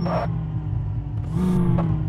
Mm-hmm.